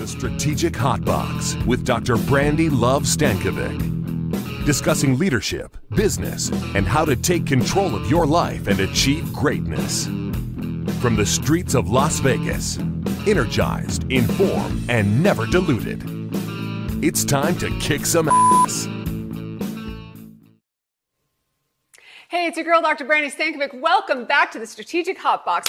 The Strategic Hot Box with Dr. Brandi Love Stankovic. Discussing leadership, business, and how to take control of your life and achieve greatness. From the streets of Las Vegas, energized, informed, and never diluted. It's time to kick some ass. Hey, it's your girl, Dr. Brandi Stankovic. Welcome back to the Strategic Hot Box.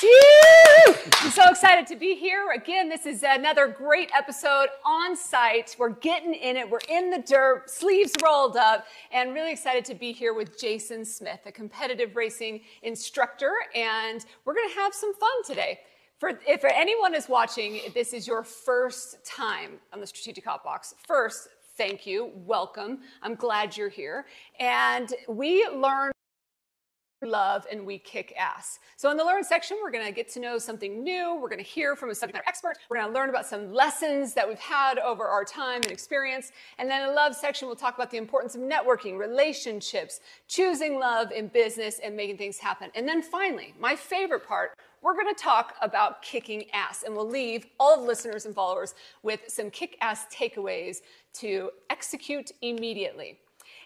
I'm so excited to be here. Again, this is another great episode on site. We're getting in it. We're in the dirt, sleeves rolled up, and really excited to be here with Jason Smith, a competitive racing instructor. And we're going to have some fun today. For, if anyone is watching, this is your first time on the Strategic Hot Box. First, thank you. Welcome. I'm glad you're here. And we learn love and we kick ass. So in the learn section, we're going to get to know something new. We're going to hear from a subject matter expert. We're going to learn about some lessons that we've had over our time and experience. And then in the love section, we'll talk about the importance of networking, relationships, choosing love in business and making things happen. And then finally, my favorite part, we're going to talk about kicking ass and we'll leave all of the listeners and followers with some kick ass takeaways to execute immediately.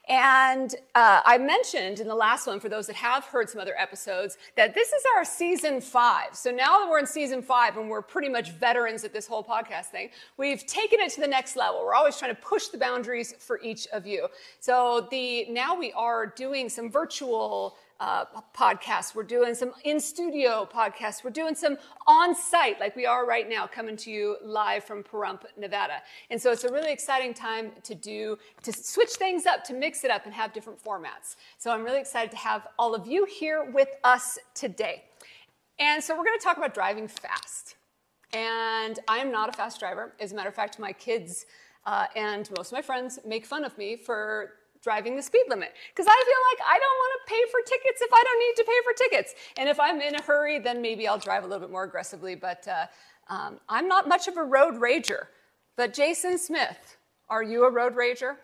And uh, I mentioned in the last one, for those that have heard some other episodes, that this is our season five. So now that we're in season five and we're pretty much veterans at this whole podcast thing, we've taken it to the next level. We're always trying to push the boundaries for each of you. So the now we are doing some virtual uh, podcasts. We're doing some in studio podcasts. We're doing some on site, like we are right now, coming to you live from Pahrump, Nevada. And so it's a really exciting time to do, to switch things up, to mix it up and have different formats. So I'm really excited to have all of you here with us today. And so we're going to talk about driving fast. And I am not a fast driver. As a matter of fact, my kids uh, and most of my friends make fun of me for driving the speed limit because I feel like I don't want to pay for tickets if I don't need to pay for tickets. And if I'm in a hurry, then maybe I'll drive a little bit more aggressively. But uh, um, I'm not much of a road rager. But Jason Smith, are you a road rager?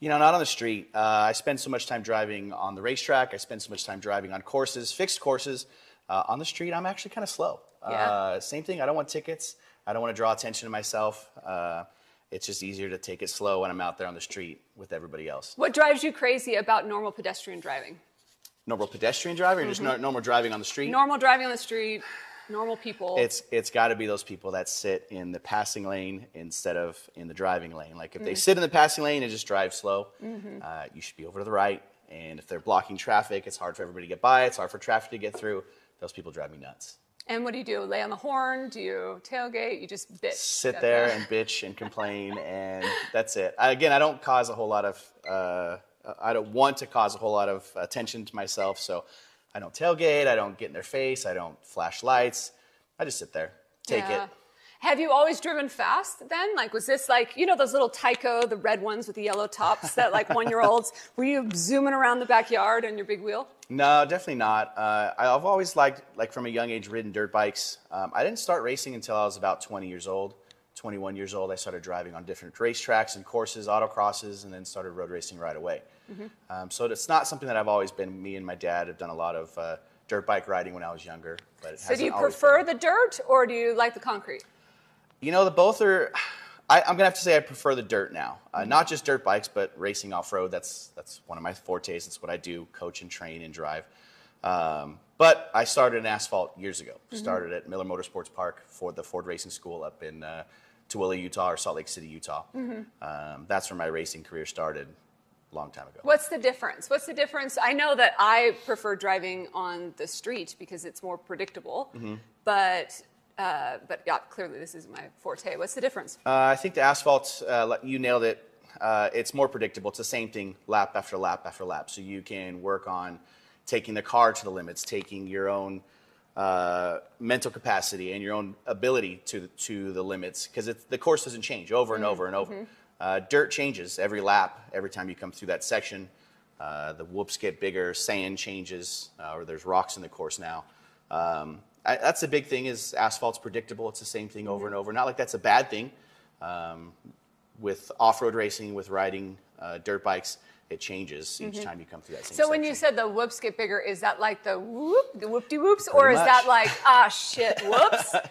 You know, not on the street. Uh, I spend so much time driving on the racetrack. I spend so much time driving on courses, fixed courses. Uh, on the street, I'm actually kind of slow. Yeah. Uh, same thing. I don't want tickets. I don't want to draw attention to myself. It's just easier to take it slow when I'm out there on the street with everybody else. What drives you crazy about normal pedestrian driving? Normal pedestrian driving or just mm-hmm. normal driving on the street? Normal driving on the street, normal people. It's it's got to be those people that sit in the passing lane instead of in the driving lane. Like if they mm-hmm. sit in the passing lane and just drive slow, mm-hmm. uh, you should be over to the right. And if they're blocking traffic, it's hard for everybody to get by. It's hard for traffic to get through. Those people drive me nuts. And what do you do? Lay on the horn? Do you tailgate? You just bitch. Sit there and bitch and complain, and that's it. I, again, I don't cause a whole lot of. Uh, I don't want to cause a whole lot of attention to myself, so I don't tailgate. I don't get in their face. I don't flash lights. I just sit there, take Yeah. it. Have you always driven fast then? Like, was this like, you know, those little Tyco, the red ones with the yellow tops that like one year olds, were you zooming around the backyard on your big wheel? No, definitely not. Uh, I've always liked, like from a young age, ridden dirt bikes. Um, I didn't start racing until I was about 20 years old. 21 years old, I started driving on different racetracks and courses, autocrosses, and then started road racing right away. Um, so it's not something that I've always been. Me and my dad have done a lot of uh, dirt bike riding when I was younger. But it So do you prefer been. the dirt or do you like the concrete? You know, the both are. I, I'm gonna have to say I prefer the dirt now. Uh, not just dirt bikes, but racing off road. That's that's one of my fortes. That's what I do: coach and train and drive. Um, but I started in asphalt years ago. Started at Miller Motorsports Park for the Ford Racing School up in uh, Tooele, Utah, or Salt Lake City, Utah. Um, that's where my racing career started, a long time ago. What's the difference? What's the difference? I know that I prefer driving on the street because it's more predictable, Mm-hmm. but uh, but yeah, clearly this is my forte. What's the difference? Uh, I think the asphalt, uh, you nailed it. Uh, it's more predictable. It's the same thing lap after lap after lap. So you can work on taking the car to the limits, taking your own uh, mental capacity and your own ability to to the limits because the course doesn't change over and over and over. Uh, dirt changes every lap, every time you come through that section. Uh, the whoops get bigger, sand changes, uh, or there's rocks in the course now. Um, I, that's the big thing is asphalt's predictable. It's the same thing over and over. Not like that's a bad thing. Um, with off-road racing, with riding uh, dirt bikes, it changes each time you come through that same Mm-hmm. So when you said the whoops get bigger, is that like the whoop, the whoop-de whoops, or is that like ah shit, whoops?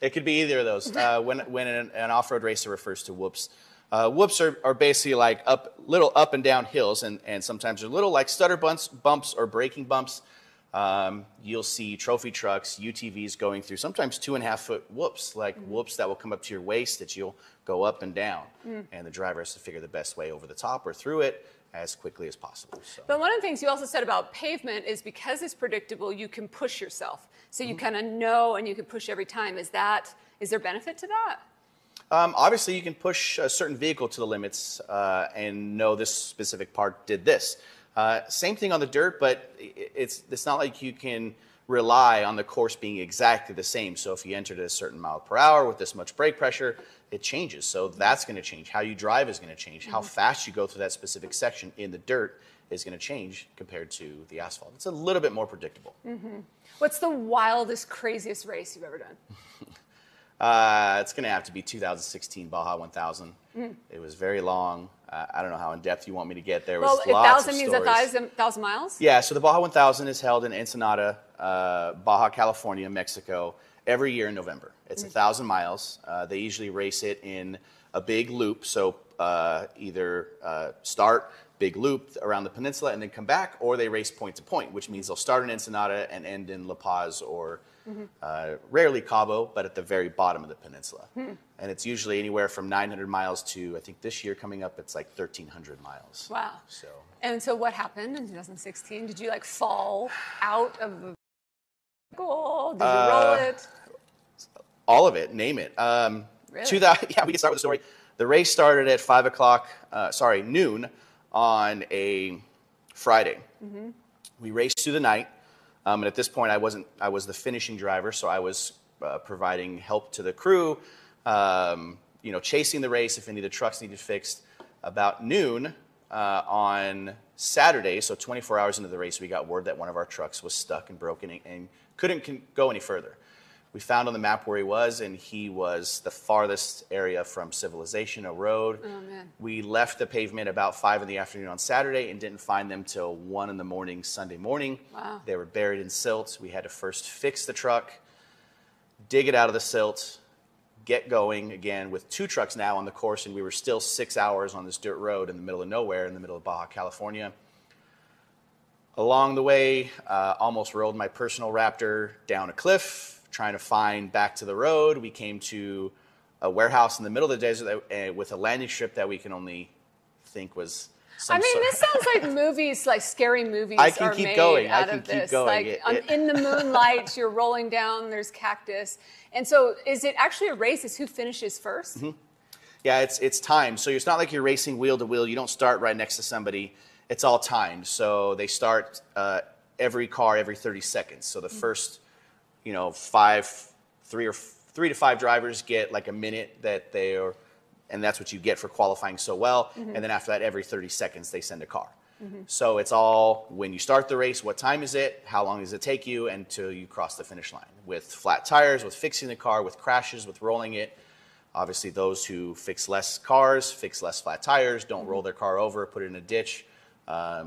It could be either of those. Uh, when when an, an off-road racer refers to whoops, uh, whoops are, are basically like up little up and down hills, and, and sometimes they're little like stutter bumps, bumps or braking bumps. Um, you'll see trophy trucks, UTVs going through sometimes two and a half foot whoops, like whoops that will come up to your waist that you'll go up and down, and the driver has to figure the best way over the top or through it as quickly as possible. So. But one of the things you also said about pavement is because it's predictable, you can push yourself. So Mm-hmm. you kind of know and you can push every time. Is that is there benefit to that? Um, obviously, you can push a certain vehicle to the limits uh, and know this specific part did this. Uh, same thing on the dirt, but it's it's not like you can rely on the course being exactly the same. So if you entered at a certain mile per hour with this much brake pressure, it changes. So that's going to change. How you drive is going to change. How fast you go through that specific section in the dirt is going to change compared to the asphalt. It's a little bit more predictable. What's the wildest, craziest race you've ever done? Uh, it's going to have to be 2016 Baja 1000. It was very long. Uh, I don't know how in depth you want me to get. There was Well, a thousand means a thousand, thousand miles. Yeah, so the Baja 1000 is held in Ensenada, uh, Baja California, Mexico, every year in November. It's a thousand miles. Uh, they usually race it in a big loop, so uh, either uh, start big loop around the peninsula and then come back, or they race point to point, which means they'll start in Ensenada and end in La Paz or uh, rarely Cabo, but at the very bottom of the peninsula. And it's usually anywhere from 900 miles to I think this year coming up it's like 1,300 miles. Wow. So. And so what happened in 2016? Did you like fall out of the goal? Did you roll Uh, it? All of it, name it. Um, Really? 2000 yeah, we can start with the story. The race started at five o'clock, uh, sorry, noon on a Friday. Mm-hmm. We raced through the night, um, and at this point, I wasn't. I was the finishing driver, so I was uh, providing help to the crew. Um, you know, chasing the race if any of the trucks needed fixed. About noon uh, on Saturday, so 24 hours into the race, we got word that one of our trucks was stuck and broken and, and couldn't con- go any further. We found on the map where he was, and he was the farthest area from civilization, a road. Oh. We left the pavement about five in the afternoon on Saturday and didn't find them till one in the morning Sunday morning. Wow. They were buried in silt. We had to first fix the truck, dig it out of the silt, get going again with two trucks now on the course, and we were still six hours on this dirt road in the middle of nowhere in the middle of Baja California. Along the way, uh, almost rolled my personal Raptor down a cliff, trying to find back to the road. We came to a warehouse in the middle of the desert that, uh, with a landing strip that we can only think was. I mean, sort- this sounds like movies, like scary movies I can are keep made going. I out can of keep this. going. Like It- it- in the moonlight, you're rolling down. There's cactus, and so is it actually a race? Is who finishes 1st Mm-hmm. Yeah, it's it's timed. So it's not like you're racing wheel to wheel. You don't start right next to somebody. It's all timed. So they start uh, every car every 30 seconds. So the first, you know, five, three or three to five drivers get like a minute that they are, and that's what you get for qualifying so well. Mm-hmm. And then after that, every 30 seconds they send a car. Mm-hmm. So it's all when you start the race, what time is it? How long does it take you until you cross the finish line? With flat tires, with fixing the car, with crashes, with rolling it. Obviously, those who fix less cars, fix less flat tires, don't mm-hmm. roll their car over, put it in a ditch, um,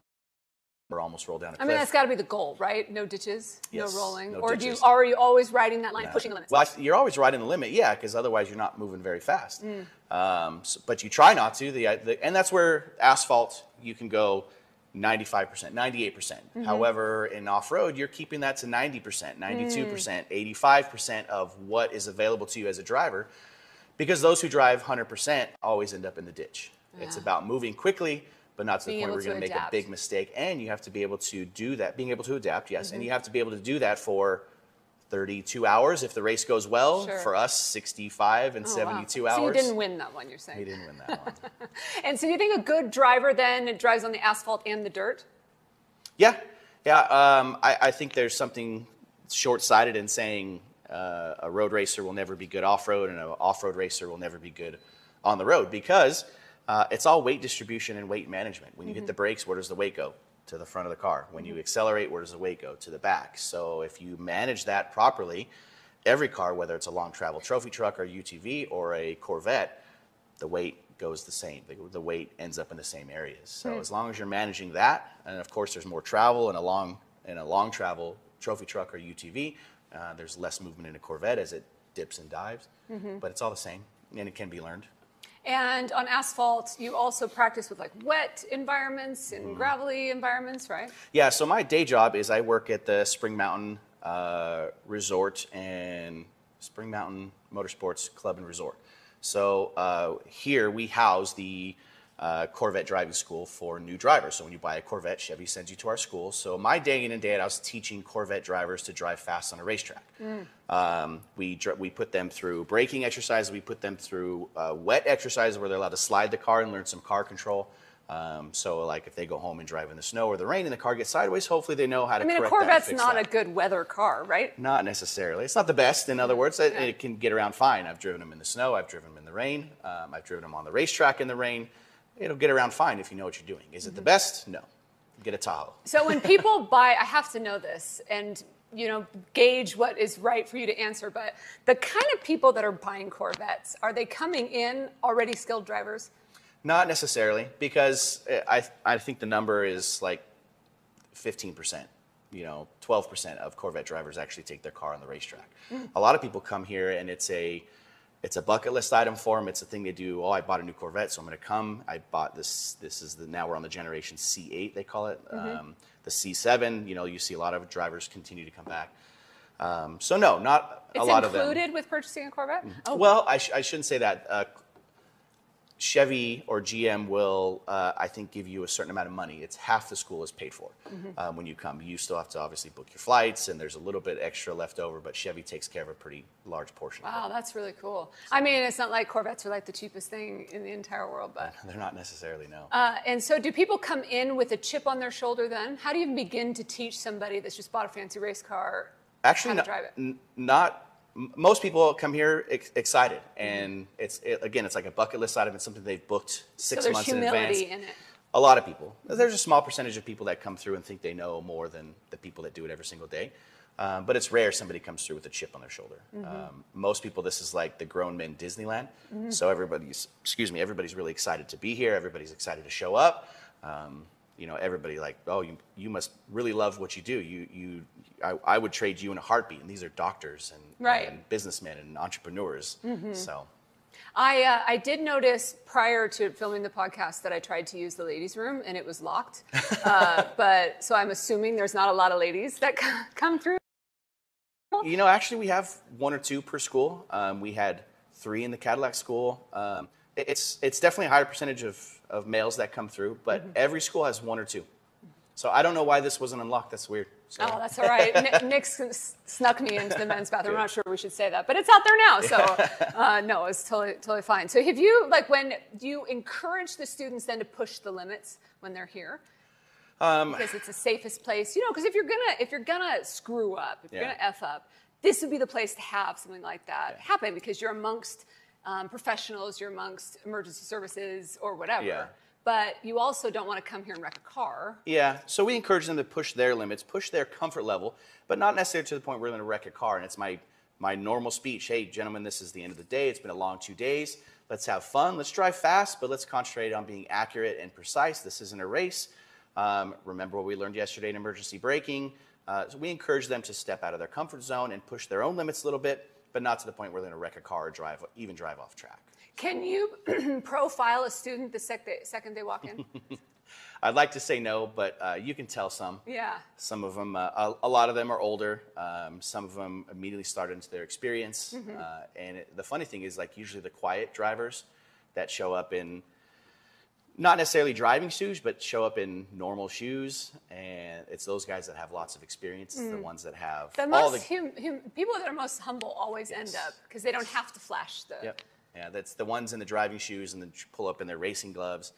or almost roll down a I cliff. I mean, that's got to be the goal, right? No ditches, Yes, no rolling, no or do you ditches. are you always riding that line, pushing the limits? Well, you're always riding the limit, yeah, because otherwise you're not moving very fast. Mm. Um, so- but you try not to. The, the, and that's where asphalt, you can go 95%, 98%. percent Mm-hmm. However, in off road, you're keeping that to 90%, 92%, 85% of what is available to you as a driver. Because those who drive 100% always end up in the ditch. It's about moving quickly, but not to Being the point where you're going to make a big mistake. And you have to be able to do that, being able to adapt, yes. Mm-hmm. And you have to be able to do that for 32 hours if the race goes well. Sure. For us, 65 and Oh, wow. 72 So hours. you didn't win that one, you're saying. We didn't win that one. And so you think a good driver then drives on the asphalt and the dirt? Yeah, yeah. Um, I, I think there's something short-sighted in saying uh, a road racer will never be good off-road and an off-road racer will never be good on the road because uh, it's all weight distribution and weight management. When you hit the brakes, where does the weight go? To the front of the car. When you accelerate, where does the weight go? To the back. So if you manage that properly, every car, whether it's a long travel trophy truck or UTV or a Corvette, the weight goes the same. The, the weight ends up in the same areas. So as long as you're managing that, and of course there's more travel in a long in a long travel trophy truck or UTV, uh, there's less movement in a Corvette as it dips and dives. But it's all the same, and it can be learned. And on asphalt, you also practice with like wet environments and Mm-hmm. gravelly environments, right? Yeah, so my day job is I work at the Spring Mountain uh, Resort and Spring Mountain Motorsports Club and Resort. So uh, here we house the uh, Corvette driving school for new drivers. So when you buy a Corvette, Chevy sends you to our school. So my day in and day out, I was teaching Corvette drivers to drive fast on a racetrack. Um, we we put them through braking exercises. We put them through uh, wet exercises where they're allowed to slide the car and learn some car control. Um, so like if they go home and drive in the snow or the rain and the car gets sideways, hopefully they know how to I mean, a correct and Corvette's not that. a good weather car, right? Not necessarily. It's not the best. In other words, it, it can get around fine. I've driven them in the snow. I've driven them in the rain. Um, I've driven them on the racetrack in the rain. It'll get around fine if you know what you're doing. Is it the Mm-hmm. best? No. Get a Tahoe. So when people buy, I have to know this and you know gauge what is right for you to answer. But the kind of people that are buying Corvettes are they coming in already skilled drivers? Not necessarily, because uh, I, I think the number is like 15%. You know, 12% of Corvette drivers actually take their car on the racetrack. A lot of people come here and it's a it's a bucket list item for them. It's a thing they do. Oh, I bought a new Corvette, so I'm going to come. I bought this. This is the now we're on the generation C8. They call it um, the C7. You know, you see a lot of drivers continue to come back. Um, so no, not It's a lot of them. Mm-hmm. included with purchasing a Corvette. Oh, Well, I, sh- I shouldn't say that. Uh, Chevy or GM will, uh, I think, give you a certain amount of money. It's half the school is paid for um, when you come. You still have to obviously book your flights, and there's a little bit extra left over, but Chevy takes care of a pretty large portion of it. wow, that's really cool. I mean, it's not like Corvettes are like the cheapest thing in the entire world, but. They're not necessarily, no. Uh, and so, do people come in with a chip on their shoulder then? How do you even begin to teach somebody that's just bought a fancy race car Actually, how to not, drive it? n- not most people come here ex- excited, and it's it, again, it's like a bucket list item. It's something they've booked six there's months in advance. in it. A lot of people. There's a small percentage of people that come through and think they know more than the people that do it every single day. Um, but it's rare somebody comes through with a chip on their shoulder. Mm-hmm. Um, most people, this is like the grown men Disneyland. So everybody's, excuse me, everybody's really excited to be here. Everybody's excited to show up. Um, you know, everybody like, oh, you, you must really love what you do. You, you, I, I would trade you in a heartbeat. And these are doctors and, Right. and businessmen and entrepreneurs. So I, uh, I did notice prior to filming the podcast that I tried to use the ladies' room and it was locked. Uh, but so I'm assuming there's not a lot of ladies that c- come through. You know, actually, we have one or two per school. Um, we had three in the Cadillac school. Um, it's it's definitely a higher percentage of, of males that come through, but Mm-hmm. every school has one or two. So I don't know why this wasn't unlocked. That's weird. So, Oh, that's all right. Nick, Nick snuck me into the men's bathroom. I'm not sure we should say that, but it's out there now. So, uh, no, it's totally, totally fine. So, have you, like, when do you encourage the students then to push the limits when they're here? Um, because it's the safest place, you know. Because if you're gonna, if you're gonna screw up, if you're gonna f up, this would be the place to have something like that happen because you're amongst um, professionals, you're amongst emergency services or whatever. Yeah. But you also don't want to come here and wreck a car. Yeah, so we encourage them to push their limits, push their comfort level, but not necessarily to the point where they're going to wreck a car. And it's my my normal speech. Hey, gentlemen, this is the end of the day. It's been a long two days. Let's have fun. Let's drive fast, but let's concentrate on being accurate and precise. This isn't a race. Um, remember what we learned yesterday in emergency braking. Uh, so we encourage them to step out of their comfort zone and push their own limits a little bit, but not to the point where they're going to wreck a car or drive, even drive off track. Can you profile a student the sec- second they walk in? I'd like to say no, but uh, you can tell some. yeah. Some of them, uh, a, a lot of them are older. Um, some of them immediately start into their experience. Uh, and it, the funny thing is, like, usually the quiet drivers that show up in not necessarily driving shoes, but show up in normal shoes. And it's those guys that have lots of experience, It's the mm. ones that have The all most the. hum, hum, people that are most humble always end up because they don't have to flash the. Yep. Yeah, that's the ones in the driving shoes and then pull up in their racing gloves.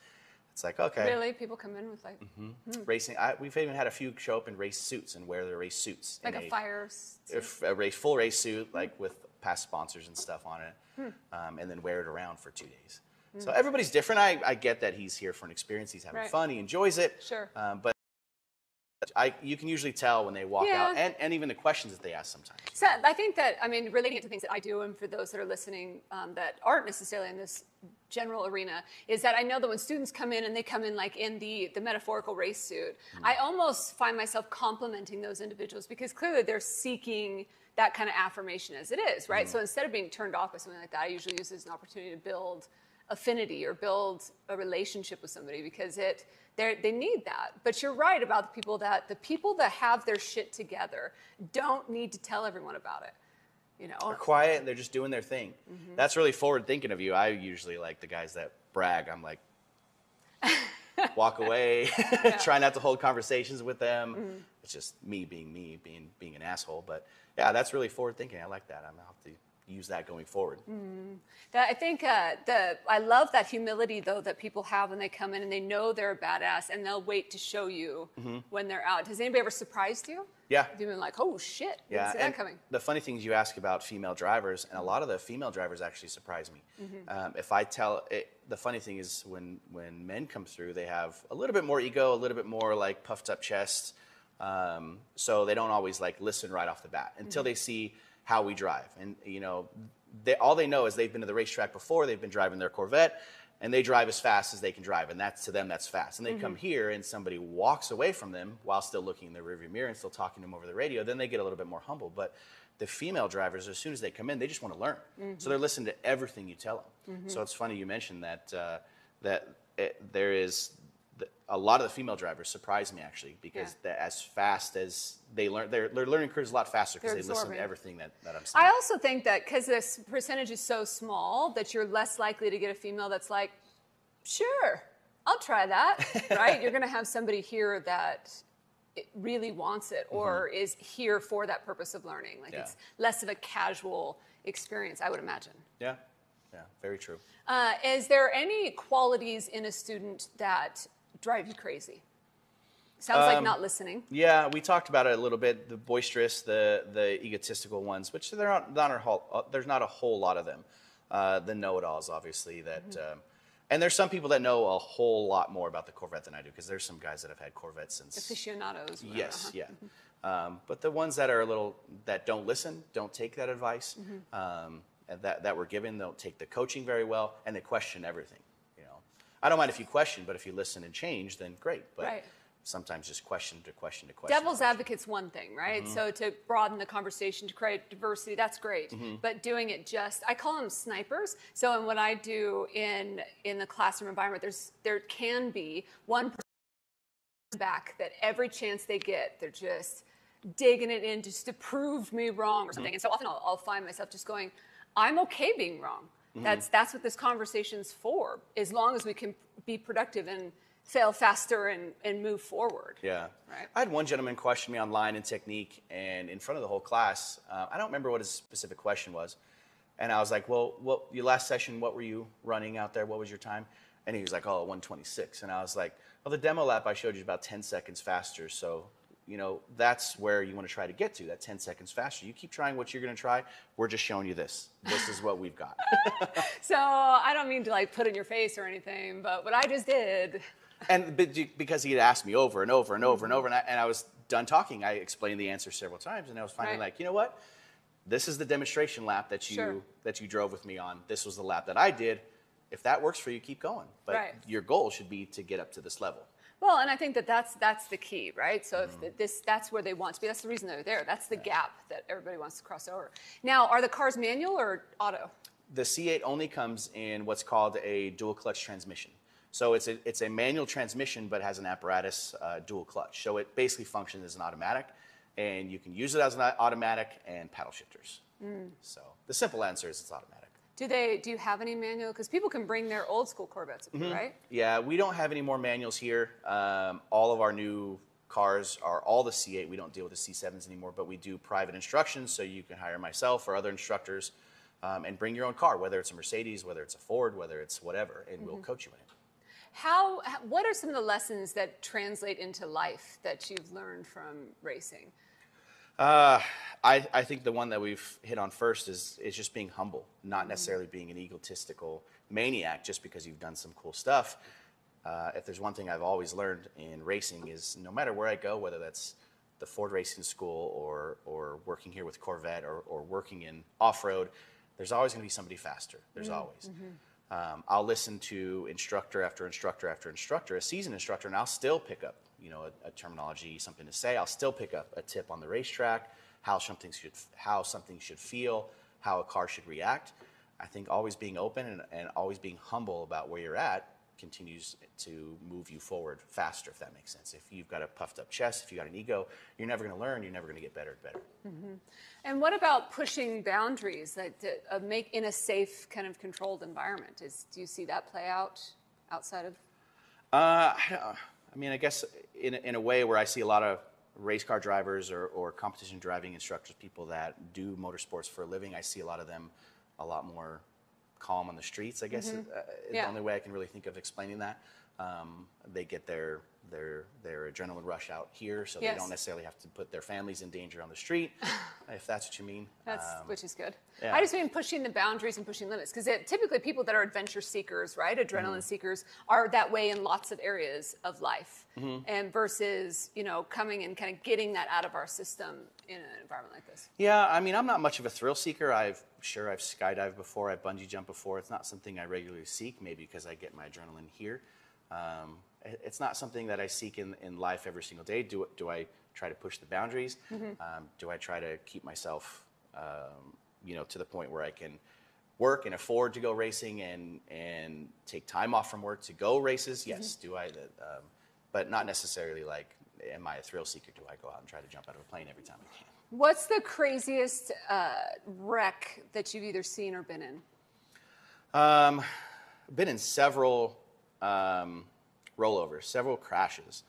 It's like, okay. Really, people come in with like mm-hmm. hmm. Racing. I, we've even had a few show up in race suits and wear their race suits. like in a fire. s- if a race, full race suit, like with past sponsors and stuff on it, hmm. um, and then wear it around for two days. So everybody's different. I, I get that he's here for an experience. He's having Right. fun. He enjoys it. Sure. Um, but I, you can usually tell when they walk Yeah. out, and, and even the questions that they ask sometimes. So I think that, I mean, relating it to things that I do, and for those that are listening um, that aren't necessarily in this general arena, is that I know that when students come in and they come in like in the, the metaphorical race suit, I almost find myself complimenting those individuals because clearly they're seeking that kind of affirmation as it is, right? So instead of being turned off by something like that, I usually use it as an opportunity to build affinity or build a relationship with somebody because it they're- they need that. But you're right about the people that the people that have their shit together don't need to tell everyone about it. You know, They're quiet and they're just doing their thing. Mm-hmm. That's really forward thinking of you. I usually like the guys that brag. I'm like, walk away, try not to hold conversations with them. Mm-hmm. It's just me being me, being being an asshole. But yeah, that's really forward thinking. I like that. I'm gonna have to use that going forward. That I think uh, the I love that humility though that people have when they come in and they know they're a badass and they'll wait to show you when they're out. Has anybody ever surprised you? Mm-hmm. Yeah. Have you been like, oh shit, Yeah, see that coming? the funny things you ask about female drivers, and a lot of the female drivers actually surprise me. Mm-hmm. Um, if I tell, it, the funny thing is when when men come through, they have a little bit more ego, a little bit more like puffed up chest, um, so they don't always like listen right off the bat until Mm-hmm. they see how we drive, and you know, they, all they know is they've been to the racetrack before, they've been driving their Corvette. And they drive as fast as they can drive, and that's to them that's fast. And they come Mm-hmm. here, and somebody walks away from them while still looking in the rearview mirror and still talking to them over the radio. Then they get a little bit more humble. But the female drivers, as soon as they come in, they just want to learn. So they're listening to everything you tell them. So it's funny you mentioned that uh, that it, there is the, a lot of the female drivers surprise me actually because Yeah. as fast as they learn, their, their learning curve is a lot faster because They're listen to everything that, that I'm saying. I also think that because this percentage is so small, that you're less likely to get a female that's like, sure, I'll try that, right? You're going to have somebody here that it really wants it or is here for that purpose of learning. Like Mm-hmm. Yeah. it's less of a casual experience, I would imagine. yeah, yeah, very true. Uh, is there any qualities in a student that drive you crazy? Sounds like Um, not listening. Yeah, we talked about it a little bit. The boisterous, the the egotistical ones, which they're not, not a whole, uh, there's not a whole lot of them. Uh, the know-it-alls, obviously, that, Mm-hmm. um, and there's some people that know a whole lot more about the Corvette than I do, because there's some guys that have had Corvettes since. Aficionados. whatever, Yes, uh-huh. yeah. Um, but the ones that are a little that don't listen, don't take that advice Mm-hmm. um, that that we're given, don't take the coaching very well, and they question everything. I don't mind if you question, but if you listen and change, then great. But Right. sometimes just question to question to question. Devil's question. advocate's one thing, right? Mm-hmm. So to broaden the conversation, to create diversity, that's great. Mm-hmm. But doing it just, I call them snipers. So in what I do in in the classroom environment, there's there can be one person back that every chance they get, they're just digging it in just to prove me wrong or something. And so often I'll, I'll find myself just going, I'm okay being wrong. That's that's what this conversation's for. As long as we can be productive and fail faster and, and move forward. Yeah. Right. I had one gentleman question me online in technique, and in front of the whole class, uh, I don't remember what his specific question was. And I was like, well, what, your last session, what were you running out there? What was your time? And he was like, oh, 126. And I was like, well, the demo lap I showed you is about 10 seconds faster. So, you know, that's where you want to try to get to, that 10 seconds faster. You keep trying what you're going to try. We're just showing you this. This is what we've got. So I don't mean to like put in your face or anything, but what I just did. and because he had asked me over and over and over and over, and I, and I was done talking, I explained the answer several times, and I was finally Right. like, you know what? This is the demonstration lap that you Sure. that you drove with me on. This was the lap that I did. If that works for you, keep going. But Right. your goal should be to get up to this level. Well, and I think that that's that's the key, right? So Mm-hmm. if th- this that's where they want to be. That's the reason they're there. That's the gap that everybody wants to cross over. Now, are the cars manual or auto? The C8 only comes in what's called a dual clutch transmission. So it's a, it's a manual transmission, but has an apparatus uh, dual clutch. So it basically functions as an automatic, and you can use it as an automatic and paddle shifters. Mm. So the simple answer is it's automatic. Do they do you have any manual? Because people can bring their old school Corvettes, here, right? Yeah, we don't have any more manuals here. Um, all of our new cars are all the C8. We don't deal with the C7s anymore, but we do private instructions, so you can hire myself or other instructors um, and bring your own car, whether it's a Mercedes, whether it's a Ford, whether it's whatever, and we'll coach you in it. How? What are some of the lessons that translate into life that you've learned from racing? Uh, I, I think the one that we've hit on first is, is just being humble, not necessarily being an egotistical maniac just because you've done some cool stuff. uh, if there's one thing I've always learned in racing is no matter where I go, whether that's the Ford Racing School or or working here with Corvette or, or working in off road, there's always going to be somebody faster. There's always. Um, I'll listen to instructor after instructor after instructor, a seasoned instructor, and I'll still pick up, you know, a, a terminology, something to say. I'll still pick up a tip on the racetrack, how something should, how something should feel, how a car should react. I think always being open and, and always being humble about where you're at continues to move you forward faster, if that makes sense. If you've got a puffed up chest, if you've got an ego, you're never going to learn. You're never going to get better and better. And what about pushing boundaries that, that uh, make in a safe, kind of controlled environment? Is do you see that play out outside of? Uh, I, mean, I guess in, a- in a way where I see a lot of race car drivers or, or competition driving instructors, people that do motorsports for a living, I see a lot of them a lot more calm on the streets. I guess uh, is Yeah. the only way I can really think of explaining that. Um, they get their their their adrenaline rush out here, so Yes. they don't necessarily have to put their families in danger on the street, if that's what you mean. That's Um, which is good. yeah. I just mean pushing the boundaries and pushing limits because typically people that are adventure seekers, right, adrenaline Mm-hmm. seekers, are that way in lots of areas of life, Mm-hmm. and versus you know coming and kind of getting that out of our system in an environment like this. Yeah, I mean, I'm not much of a thrill seeker. I've sure I've skydived before, I've bungee jumped before. It's not something I regularly seek, maybe because I get my adrenaline here. Um, it's not something that I seek in, in life every single day. Do, do I try to push the boundaries? Um, do I try to keep myself, um, you know, to the point where I can work and afford to go racing and and take time off from work to go races? Yes. Do I? Um, but not necessarily like, am I a thrill seeker? Do I go out and try to jump out of a plane every time I can? What's the craziest uh, wreck that you've either seen or been in? Um, been in several um, rollovers, several crashes.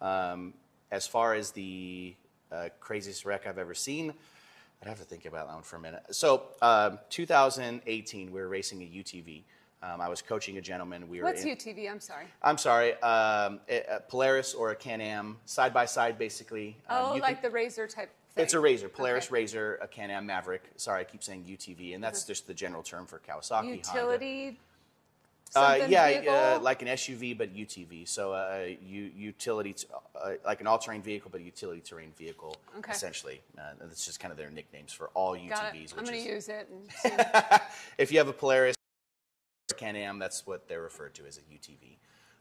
Um, as far as the uh, craziest wreck I've ever seen, I'd have to think about that one for a minute. So, um, 2018, we were racing a UTV. Um, I was coaching a gentleman. We were What's in, UTV? I'm sorry. I'm sorry, um, a, a Polaris or a Can-Am, side by side, basically. Um, Oh, like can- the razor type. Thing. it's a Razor, Polaris Okay. Razor, a Can-Am Maverick. Sorry, I keep saying UTV, and that's just the general term for Kawasaki. Honda. Uh, yeah, uh, like an SUV, but UTV. So uh, u- utility, t- uh, like an all-terrain vehicle, but a utility terrain vehicle, Okay. essentially. Uh, that's just kind of their nicknames for all UTVs. Got. Which I'm going is, to use it. And see. if you have a Polaris or Can-Am, that's what they're referred to as a UTV.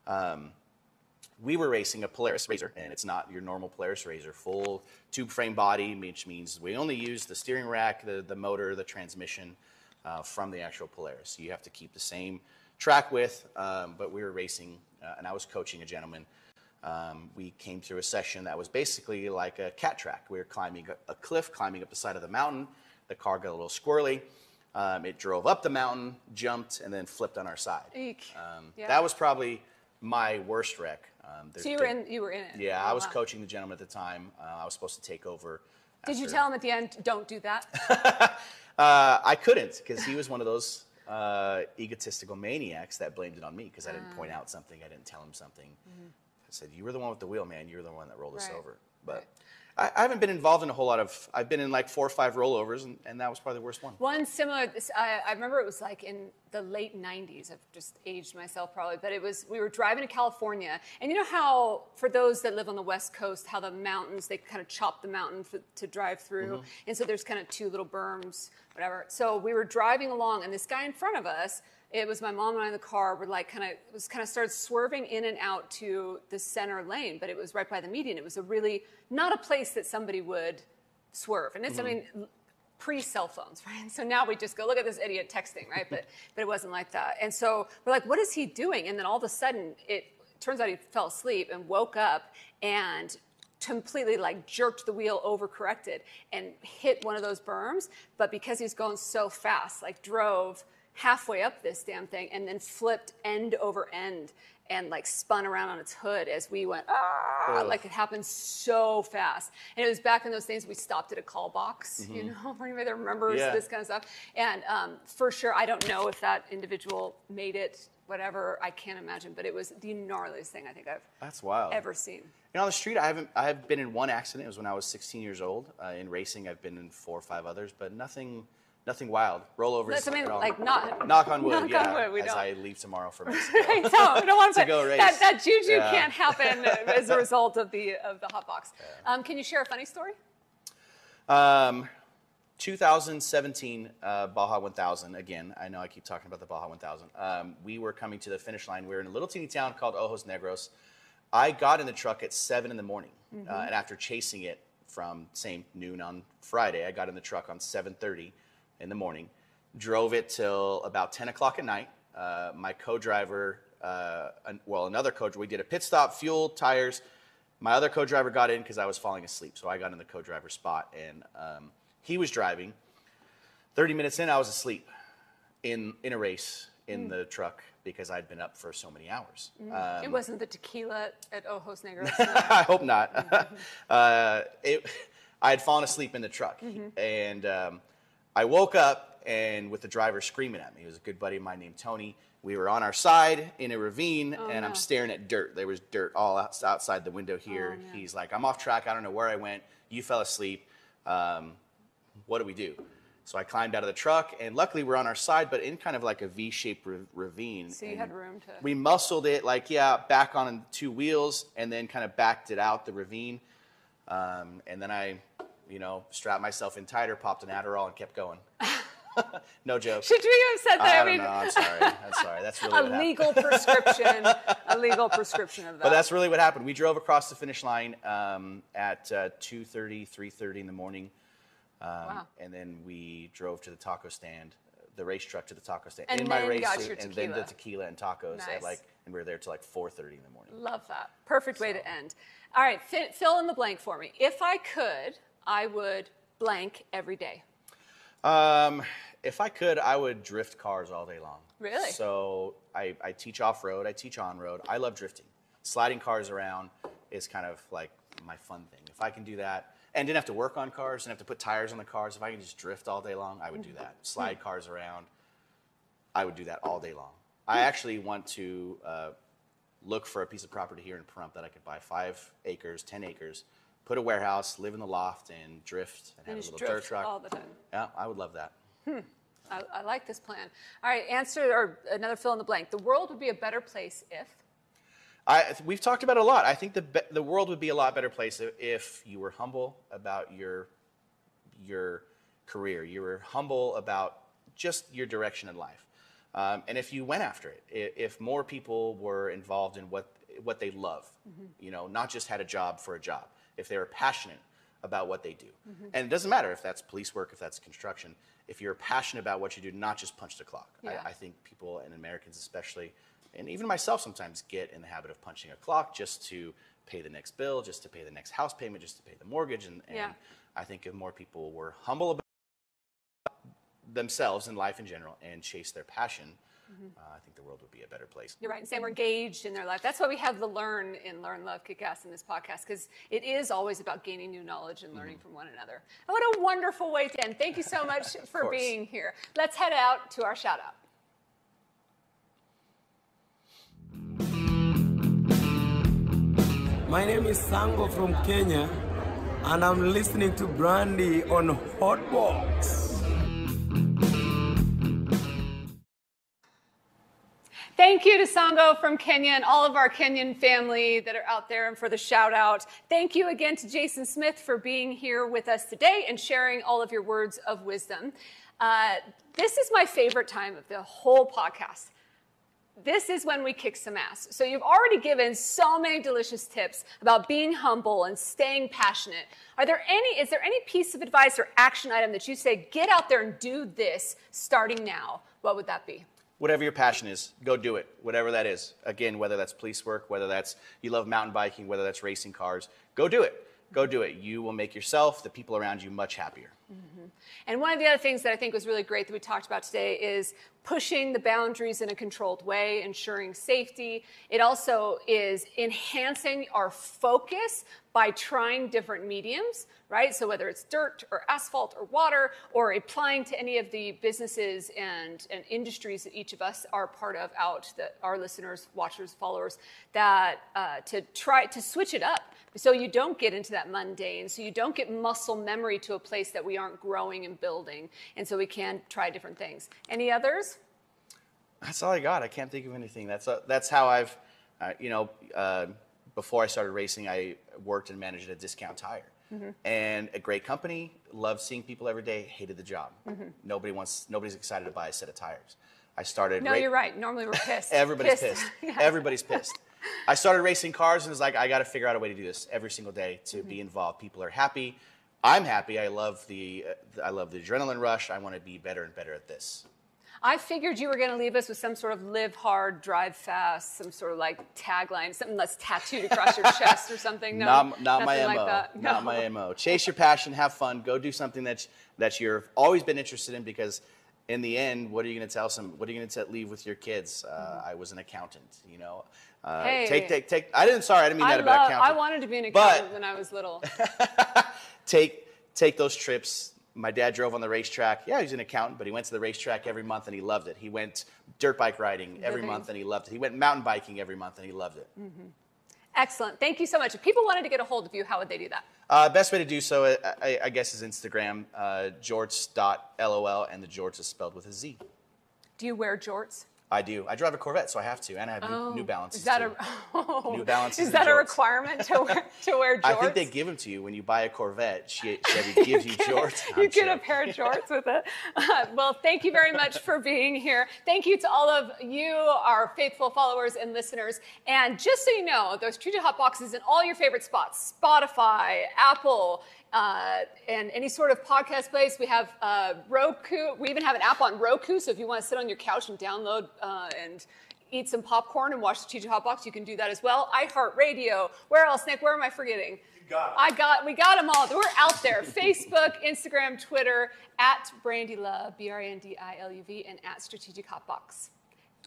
Um, we were racing a Polaris Razor, and it's not your normal Polaris Razor, full tube frame body, which means we only use the steering rack, the, the motor, the transmission uh, from the actual Polaris. So you have to keep the same track with, um, but we were racing, uh, and I was coaching a gentleman. Um, we came through a session that was basically like a cat track. We were climbing a, a cliff, climbing up the side of the mountain. The car got a little squirrely. Um, it drove up the mountain, jumped, and then flipped on our side. Eek. Um, Yeah. That was probably my worst wreck. Um, so you were in. You were in it. Yeah, Oh, I was wow. coaching the gentleman at the time. Uh, I was supposed to take over. Did you tell him at the end, "Don't do that"? Uh, I couldn't because he was one of those uh, egotistical maniacs that blamed it on me because I didn't Ah. point out something, I didn't tell him something. I said, "You were the one with the wheel, man. You were the one that rolled us Mm-hmm. Over." But Right. I, I haven't been involved in a whole lot of. I've been in like four or five rollovers, and, and that was probably the worst one. One similar. I, I remember it was like in the late '90s. I've just aged myself probably, but it was. We were driving to California, and you know how for those that live on the West Coast, how the mountains they kind of chop the mountain for, to drive through, mm-hmm. and so there's kind of two little berms, whatever. So we were driving along, and this guy in front of us. It was my mom and I in the car. Were like kind of it was kind of started swerving in and out to the center lane, but it was right by the median. It was a really not a place that somebody would swerve, and it's I mm-hmm. mean pre cell phones, right? So now we just go look at this idiot texting, right? But but it wasn't like that. And so we're like, what is he doing? And then all of a sudden, it turns out he fell asleep and woke up and completely like jerked the wheel over corrected and hit one of those berms but because he's going so fast like drove halfway up this damn thing and then flipped end over end and like spun around on its hood as we went ah Ugh. like it happened so fast and it was back in those days we stopped at a call box you know for anybody that remembers Yeah. this kind of stuff and um, for sure i don't know if that individual made it whatever i can't imagine but it was the gnarliest thing i think i've That's wild. ever seen You know, on the street, I haven't. I have been in one accident. It was when I was 16 years old. Uh, in racing, I've been in four or five others, but nothing, nothing wild. Rollovers. I mean, all. like not knock on wood. knock yeah, on wood, we as don't. I leave tomorrow for Mexico. I don't. We don't want to, To go race. That, that juju Yeah. can't happen as a result of the of the hot box. Um, can you share a funny story? Um, 2017 uh, Baja 1000. Again, I know I keep talking about the Baja 1000. Um, we were coming to the finish line. We were in a little teeny town called Ojos Negros. I got in the truck at seven in the morning, uh, and after chasing it from same noon on Friday, I got in the truck on 7:30 in the morning. Drove it till about 10 o'clock at night. Uh, my co-driver, uh, an- well, another co driver we did a pit stop, fuel, tires. My other co-driver got in because I was falling asleep, so I got in the co-driver spot, and um, he was driving. 30 minutes in, I was asleep in in a race in the truck because I'd been up for so many hours. Uh, it wasn't the tequila at Ojos Negros. I hope not. uh, it, I had fallen asleep in the truck, and um, I woke up and with the driver screaming at me. He was a good buddy of mine named Tony. We were on our side in a ravine, and I'm staring at dirt. There was dirt all outside the window here. no. He's like, "I'm off track. I don't know where I went. You fell asleep. Um, what do we do?" So I climbed out of the truck, and luckily we're on our side, but in kind of like a V-shaped ra- ravine. So you and had room to- We muscled it, like yeah, back on two wheels, and then kind of backed it out the ravine. Um, and then I, you know, strapped myself in tighter, popped an Adderall, and kept going. no joke. Should we have said that? I I, don't mean, know. I'm sorry. I'm sorry. That's really a what happened. legal prescription, a legal prescription of that. But that's really what happened. We drove across the finish line um, at uh, 2.30, 3.30 in the morning. Um, Wow. And then we drove to the taco stand, the race truck to the taco stand And in my then race suit, and then the tequila. and tacos Nice. at like, and we were there till like 4.30 in the morning. Love that. Perfect way to end. All right, fi- fill in the blank for me. If I could, I would blank every day. Um, if I could, I would drift cars all day long. Really? So I, I teach off road. I teach on road. I love drifting. Sliding cars around is kind of like my fun thing. If I can do that, and didn't have to work on cars, didn't have to put tires on the cars. If I can just drift all day long, I would do that. Slide cars around. I would do that all day long. I actually want to uh, look for a piece of property here in Pahrump that I could buy five acres, ten acres, put a warehouse, live in the loft, and drift and have a little dirt truck. all the time. Yeah, I would love that. I, I like this plan. All right, answer or another fill in the blank. The world would be a better place if. I, we've talked about it a lot. I think the, the world would be a lot better place if, if you were humble about your, your career. You were humble about just your direction in life. Um, and if you went after it, if more people were involved in what, what they love, you know, not just had a job for a job, if they are passionate about what they do. Mm-hmm. And it doesn't matter if that's police work, if that's construction, if you're passionate about what you do, not just punch the clock. Yeah. I, I think people, and Americans especially, and even myself sometimes get in the habit of punching a clock just to pay the next bill, just to pay the next house payment, just to pay the mortgage. And, and Yeah. I think if more people were humble about themselves and life in general and chase their passion, uh, I think the world would be a better place. You're right. And saying we're engaged in their life. That's why we have the Learn in Learn, Love, Kick Ass in this podcast, because it is always about gaining new knowledge and learning from one another. And what a wonderful way to end. Thank you so much for course. being here. Let's head out to our shout out. My name is Sango from Kenya, and I'm listening to Brandi on Hotbox. Thank you to Sango from Kenya and all of our Kenyan family that are out there and for the shout out. Thank you again to Jason Smith for being here with us today and sharing all of your words of wisdom. Uh, this is my favorite time of the whole podcast. This is when we kick some ass. So you've already given so many delicious tips about being humble and staying passionate. Are there any is there any piece of advice or action item that you say get out there and do this starting now? What would that be? Whatever your passion is, go do it. Whatever that is. Again, whether that's police work, whether that's you love mountain biking, whether that's racing cars, go do it. Go do it. You will make yourself, the people around you, much happier. Mm-hmm. And one of the other things that I think was really great that we talked about today is pushing the boundaries in a controlled way, ensuring safety. It also is enhancing our focus by trying different mediums, right? So whether it's dirt or asphalt or water, or applying to any of the businesses and, and industries that each of us are part of out, that our listeners, watchers, followers, that uh, to try to switch it up so you don't get into that mundane, so you don't get muscle memory to a place that we aren't growing and building. And so we can try different things. Any others? That's all I got. I can't think of anything. That's uh, that's how I've, uh, you know, uh, before I started racing, I worked and managed a discount tire, Mm-hmm. and a great company. Loved seeing people every day. Hated the job. Mm-hmm. Nobody wants. Nobody's excited to buy a set of tires. I started. No, ra- you're right. Normally we're pissed. Everybody's pissed. Yeah. Everybody's pissed. I started racing cars and was like, I got to figure out a way to do this every single day to Mm-hmm. be involved. People are happy. I'm happy. I love the. Uh, I love the adrenaline rush. I want to be better and better at this. I figured you were going to leave us with some sort of live hard, drive fast, some sort of like tagline, something that's tattooed across your chest or something. No, not not my mo. Like that. Not No. my mo. Chase your passion, have fun, go do something that that you've always been interested in because in the end, what are you going to tell some? What are you going to leave with your kids? Uh, I was an accountant, you know. Uh, Mm-hmm. Hey. Take take take. I didn't. Sorry, I didn't mean I that about love. accountant. I wanted to be an But- accountant when I was little. take take those trips. My dad drove on the racetrack. Yeah, he's an accountant, but he went to the racetrack every month and he loved it. He went dirt bike riding every Living. month and he loved it. He went mountain biking every month and he loved it. Excellent. Thank you so much. If people wanted to get a hold of you, how would they do that? Uh, best way to do so, I, I, I guess, is Instagram, uh, jorts.lol, and the jorts is spelled with a Z. Do you wear jorts? I do. I drive a Corvette, so I have to, and I have new, new Balances Is that too. a oh, New Balances Is that a requirement to wear to wear jorts? I think they give them to you when you buy a Corvette. She, Chevy gives you jorts. you I'm get a pair of jorts with it. Uh, well, thank you very much for being here. Thank you to all of you, our faithful followers and listeners. And just so you know, those Treated Hot Boxes in all your favorite spots Spotify, Apple, uh, and any sort of podcast place. We have uh, Roku. We even have an app on Roku. So if you want to sit on your couch and download uh, and eat some popcorn and watch the TJ Hot Box, you can do that as well. iHeartRadio. Where else, Nick? Where am I forgetting? got. I got, we got them all. We're out there. Facebook, Instagram, Twitter, at Brandi Luv, B-R-A-N-D-I-L-U-V, and at Strategic Hot Box.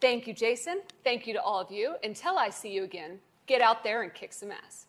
Thank you, Jason. Thank you to all of you. Until I see you again, get out there and kick some ass.